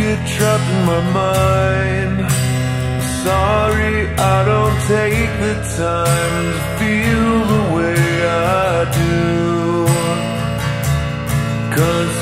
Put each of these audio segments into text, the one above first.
get trapped in my mind. Sorry, I don't take the time to feel the way I do. Cause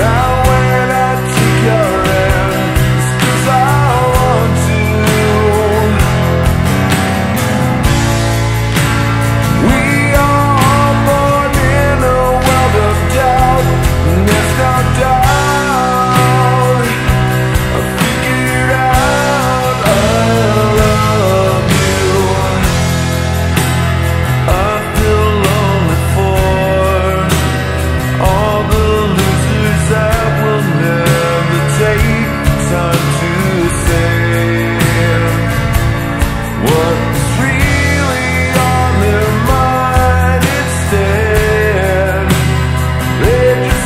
Now